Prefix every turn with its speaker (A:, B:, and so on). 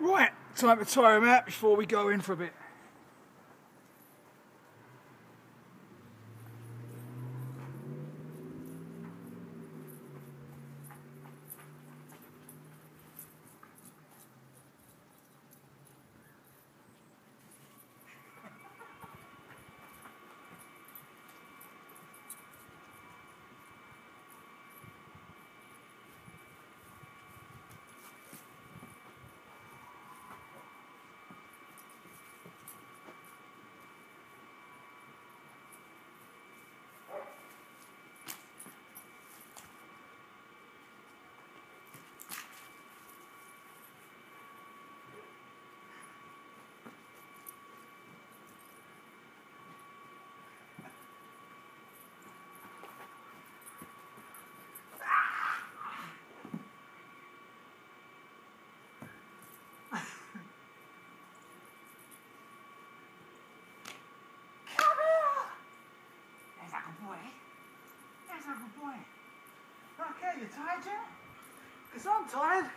A: Right, time to tire him out before we go in for a bit.
B: Okay, you tired yet? Because I'm tired.